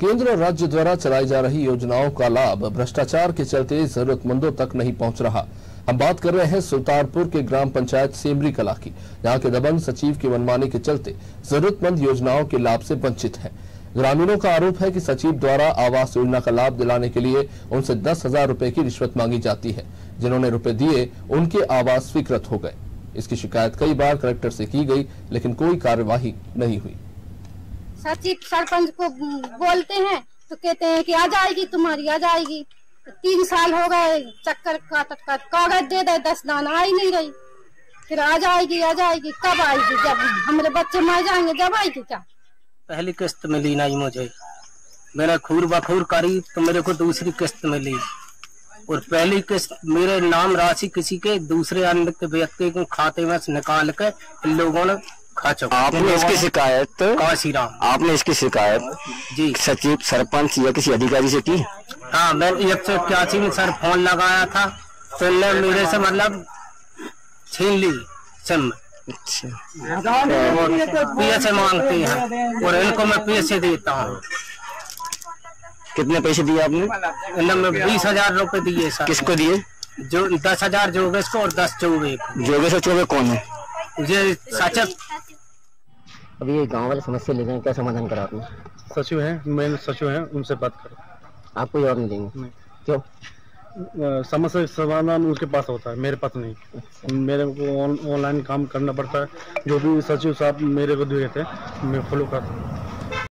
केंद्र और राज्य द्वारा चलाई जा रही योजनाओं का लाभ भ्रष्टाचार के चलते जरूरतमंदों तक नहीं पहुँच रहा। हम बात कर रहे हैं सुल्तानपुर के ग्राम पंचायत सेमरी कला की, जहाँ के दबंग सचिव की मनमानी के चलते जरूरतमंद योजनाओं के लाभ से वंचित है। ग्रामीणों का आरोप है कि सचिव द्वारा आवास योजना का लाभ दिलाने के लिए उनसे दस हज़ार रूपए की रिश्वत मांगी जाती है, जिन्होंने रुपए दिए, उनके आवास स्वीकृत हो गए। इसकी शिकायत कई बार कलेक्टर से की गई, लेकिन कोई कार्यवाही नहीं हुई। सचिव सरपंच को बोलते हैं तो कहते हैं कि आ जाएगी तुम्हारी, आ जाएगी। तीन साल हो गए, चक्कर काट कागज़ दे दे, दस दान आ ही नहीं रही। फिर आ जाएगी आ जाएगी, कब आएगी? जब हमारे बच्चे मर जाएँगे, जब आएगी क्या? पहली किस्त मिली नहीं मुझे। मैंने खूर बखूर करी तो मेरे को दूसरी किस्त मिली। और पहली किस्त, मेरे नाम राशि किसी के दूसरे अन्य के व्यक्ति को खाते में निकाल के लोगों ने खा चुका आपने इसकी शिकायत काशी राम आपने इसकी शिकायत जी। सचिव सरपंच या किसी अधिकारी से की? हाँ मैं एक सौ इक्यासी में सर फ़ोन लगाया था तो मेरे से मतलब छीन ली सिम। अच्छा। पैसे मांगते हैं और इनको मैं पैसे देता हूँ। कितने पैसे दिए आपने? बीस हज़ार रूपए दिए सर। किसको दिए? जो दस हज़ार जोगेश को और दस चौबे जोगेश और चौबे कौन है? ये सचिव अभी ये गाँव वाले समस्या ले गए क्या समाधान करा आपने सचिव है मेन सचिव है उनसे बात करो। आप कोई और नहीं देंगे। नहीं। क्यों? समस्या समाधान उनके पास होता है मेरे पास नहीं। मेरे को ऑन- ऑनलाइन काम करना पड़ता है। जो भी सचिव साहब मेरे को दिए थे मैं फॉलो करता हूँ